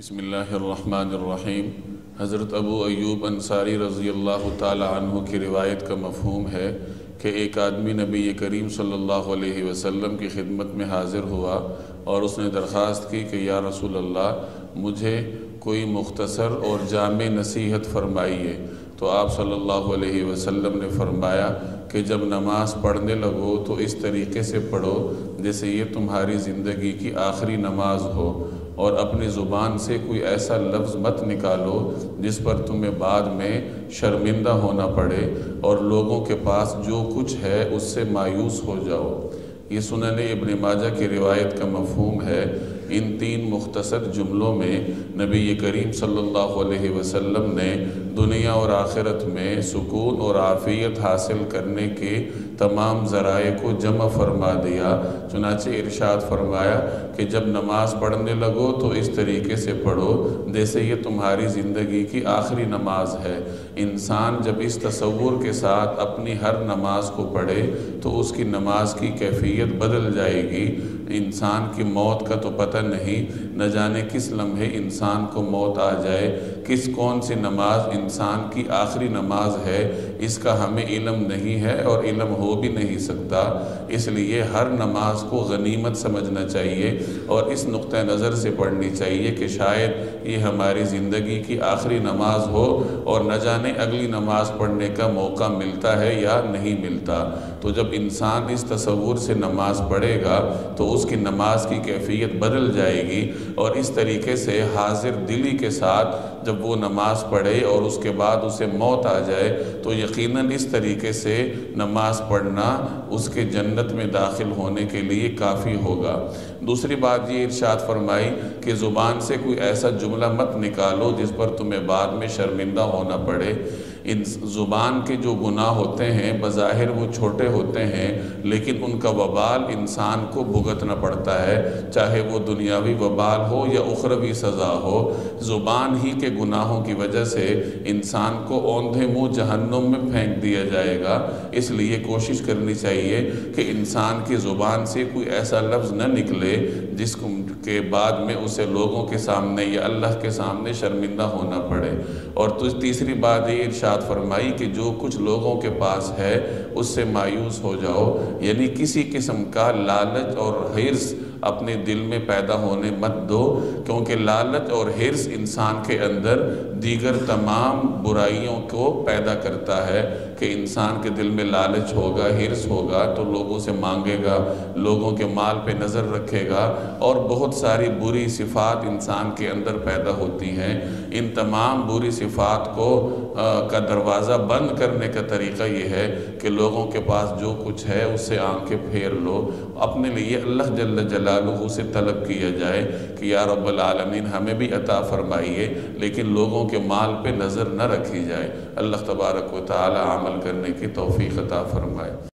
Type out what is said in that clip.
बसमीम हज़रत अबू अयूब अंसारी रज़ी अल्लाह तु की रिवायत का मफहूम है कि एक आदमी नबी करीम सल्लल्लाहु अलैहि वसल्लम की खिदमत में हाज़िर हुआ और उसने दरख्वास्त की कि, या रसूल अल्लाह मुझे कोई मुख्तसर और जाम नसीहत फरमाइए। तो आप सल्लल्लाहु अलैहि वसल्लम ने फरमाया कि, जब नमाज़ पढ़ने लगो तो इस तरीके से पढ़ो जैसे ये तुम्हारी ज़िंदगी की आखिरी नमाज़ हो। और अपनी ज़ुबान से कोई ऐसा लफ्ज़ मत निकालो जिस पर तुम्हें बाद में शर्मिंदा होना पड़े और लोगों के पास जो कुछ है उससे मायूस हो जाओ। ये सुनने इबन माजा की रिवायत का मफहूम है। इन तीन मुख्तसर जुमलों में नबी करीम सल्लल्लाहु अलैहि वसल्लम ने दुनिया और आखिरत में सुकून और आफ़ियत हासिल करने के तमाम ज़राए को जमा फरमा दिया। चुनाचे इरशाद फरमाया कि जब नमाज़ पढ़ने लगो तो इस तरीके से पढ़ो, जैसे ये तुम्हारी ज़िंदगी की आखिरी नमाज़ है। इंसान जब इस तस्वुर के साथ अपनी हर नमाज़ को पढ़े तो उसकी नमाज़ की कैफियत बदल जाएगी। इंसान की मौत का तो पता नहीं, न जाने किस लम्हे इंसान को मौत आ जाए, किस कौन सी नमाज़ इंसान की आखिरी नमाज़ है इसका हमें इलम नहीं है और इलम हो भी नहीं सकता। इसलिए हर नमाज़ को गनीमत समझना चाहिए और इस नुक़ नज़र से पढ़नी चाहिए कि शायद ये हमारी ज़िंदगी की आखिरी नमाज़ हो और न जाने अगली नमाज़ पढ़ने का मौका मिलता है या नहीं मिलता। तो जब इंसान इस तस्वूर से नमाज़ पढ़ेगा तो उसकी नमाज़ की कैफियत बदल जाएगी और इस तरीके से हाजिर दिली के साथ जब वो नमाज़ पढ़े और उसके बाद उसे मौत आ जाए तो यकीनन इस तरीके से नमाज़ पढ़ना उसके जन्नत में दाखिल होने के लिए काफ़ी होगा। दूसरी बात ये इरशाद फरमाई कि ज़ुबान से कोई ऐसा जुमला मत निकालो जिस पर तुम्हें बाद में शर्मिंदा होना पड़े। इन ज़ुबान के जो गुनाह होते हैं, बज़ाहिर वो छोटे होते हैं, लेकिन उनका वबाल इंसान को भुगतना पड़ता है, चाहे वो दुनियावी वबाल हो या उखरवी सज़ा हो। ज़ुबान ही के गुनाहों की वजह से इंसान को औंधे मुँह जहन्नुम में फेंक दिया जाएगा। इसलिए कोशिश करनी चाहिए कि इंसान की ज़ुबान से कोई ऐसा लफ्ज़ न निकले, जिसको के बाद में उसे लोगों के सामने या अल्लाह के सामने शर्मिंदा होना पड़े। और तो तीसरी बात ये इरशाद फरमाई कि जो कुछ लोगों के पास है, उससे मायूस हो जाओ। यानी किसी किस्म का लालच और हिर्स अपने दिल में पैदा होने मत दो, क्योंकि लालच और हिर्स इंसान के अंदर दीगर तमाम बुराइयों को पैदा करता है। कि इंसान के दिल में लालच होगा हिर्स होगा तो लोगों से मांगेगा लोगों के माल पे नज़र रखेगा और बहुत सारी बुरी सिफ़ात इंसान के अंदर पैदा होती हैं। इन तमाम बुरी सिफ़ात को आ, का दरवाज़ा बंद करने का तरीका ये है कि लोगों के पास जो कुछ है उससे आँखें फेर लो। अपने लिए अल्लाह जल्ल जलालू से तलब किया जाए कि या रब्बल आलमीन हमें भी अता फरमाइए लेकिन लोगों के माल पे नज़र न रखी जाए। अल्लाह तबारक व ताली अमल करने की तोफ़ी अता फरमाए।